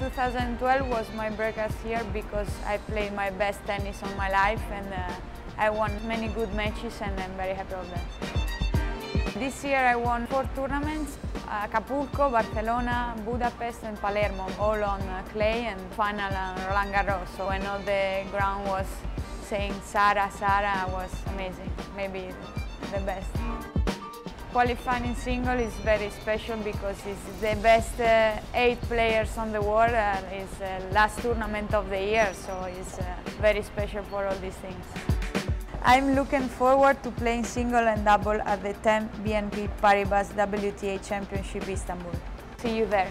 2012 was my breakout year because I played my best tennis on my life and uh, I won many good matches and I'm very happy of that. This year I won four tournaments, Acapulco, Barcelona, Budapest and Palermo, all on uh, clay and final on Roland Garros. So when all the ground was saying Sara, Sara was amazing, maybe the best. Qualifying in single is very special because it's the best uh, eight players on the world. and it's the last tournament of the year, so it's uh, very special for all these things. I'm looking forward to playing single and double at the TEB BNP Paribas WTA Championship Istanbul. See you there.